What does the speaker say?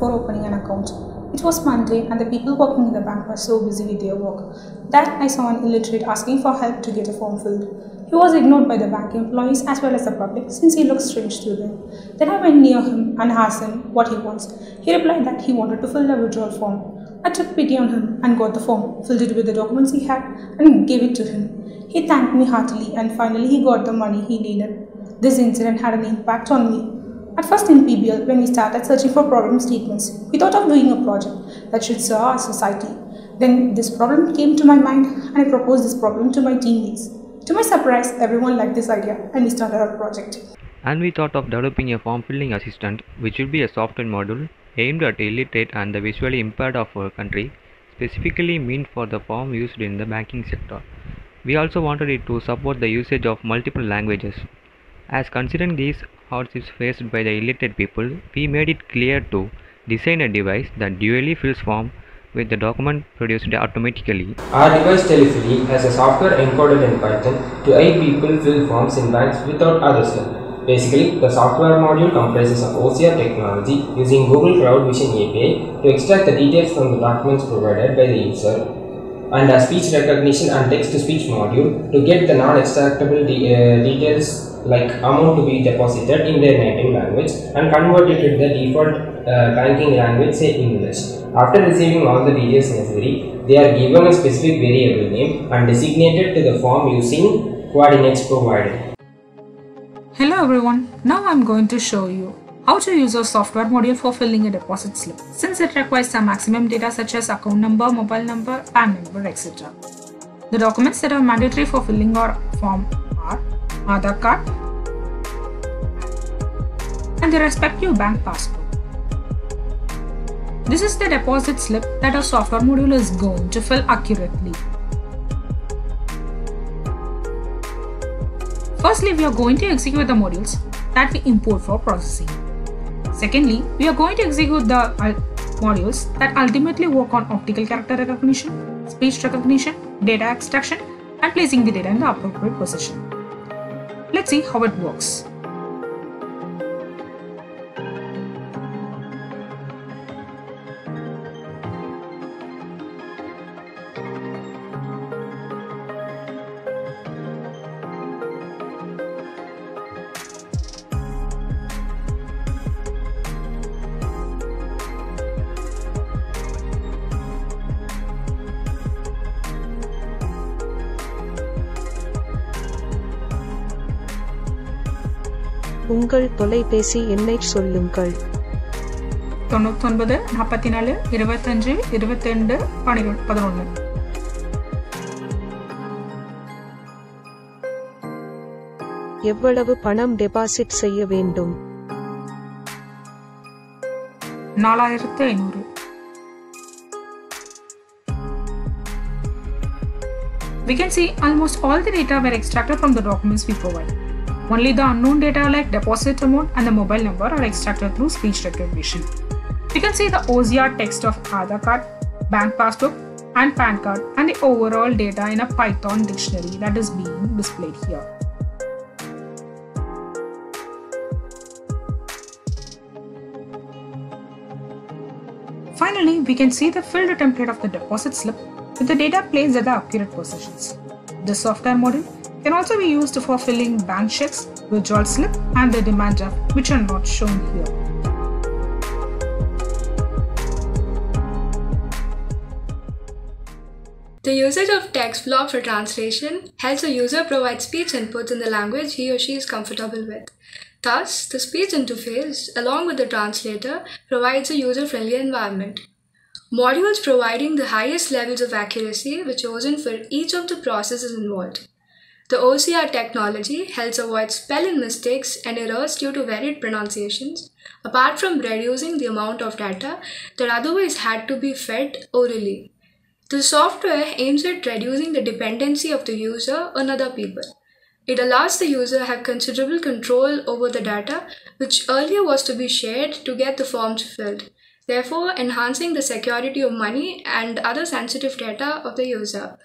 before opening an account. It was Monday and the people working in the bank were so busy with their work that I saw an illiterate asking for help to get a form filled. He was ignored by the bank employees as well as the public since he looked strange to them. Then I went near him and asked him what he wants. He replied that he wanted to fill a withdrawal form. I took pity on him and got the form, filled it with the documents he had, and gave it to him. He thanked me heartily and finally he got the money he needed. This incident had an impact on me. At first in PBL, when we started searching for problem statements, we thought of doing a project that should serve our society. Then this problem came to my mind and I proposed this problem to my teammates. To my surprise, everyone liked this idea and we started our project. And we thought of developing a form filling assistant, which would be a software module aimed at illiterate and the visually impaired of our country, specifically meant for the form used in the banking sector. We also wanted it to support the usage of multiple languages. As considering these hardships faced by the illiterate people, we made it clear to design a device that dually fills form with the document produced automatically. Our device Telly-Filly has a software encoded in Python to aid people fill forms in banks without other help. Basically, the software module comprises of OCR technology using Google Cloud Vision API to extract the details from the documents provided by the user and a speech recognition and text-to-speech module to get the non-extractable de uh, details like amount to be deposited in their native language and convert it to the default uh, banking language say English. After receiving all the details necessary, they are given a specific variable name and designated to the form using coordinates provided. Hello everyone, now I'm going to show you how to use a software module for filling a deposit slip since it requires some maximum data such as account number, mobile number, PAN number, etc. The documents that are mandatory for filling our form Aadhaar card and the respective bank passbook. This is the deposit slip that our software module is going to fill accurately. Firstly, we are going to execute the modules that we import for processing. Secondly, we are going to execute the uh, modules that ultimately work on optical character recognition, speech recognition, data extraction, and placing the data in the appropriate position. Let's see how it works. உங்கள் தொலைபேசி எண்ணைச் சொல்லுங்கள். தொண்ணூத்தொன்பது நாற்பத்தி நாலு இருபத்தஞ்சு இருபத்திரெண்டு பன்னிரெண்டு பதினொன்று. எவ்வளவு பணம் டெபாசிட் செய்ய வேண்டும்? நாலாயிரத்து ஐநூறு. We can see almost all the data were extracted from the documents we provide. Only the unknown data like deposit amount and the mobile number are extracted through speech recognition. We can see the OCR text of Aadhaar card, bank passbook, and PAN card and the overall data in a Python dictionary that is being displayed here. Finally, we can see the filled template of the deposit slip with the data placed at the accurate positions. The software module can also be used for filling bank checks, withdrawal slip, and the demand draft, which are not shown here. The usage of TextBlob for translation helps a user provide speech inputs in the language he or she is comfortable with. Thus, the speech interface, along with the translator, provides a user friendly environment. Modules providing the highest levels of accuracy were chosen for each of the processes involved. The OCR technology helps avoid spelling mistakes and errors due to varied pronunciations, apart from reducing the amount of data that otherwise had to be fed orally. The software aims at reducing the dependency of the user on other people. It allows the user have considerable control over the data which earlier was to be shared to get the forms filled, therefore enhancing the security of money and other sensitive data of the user.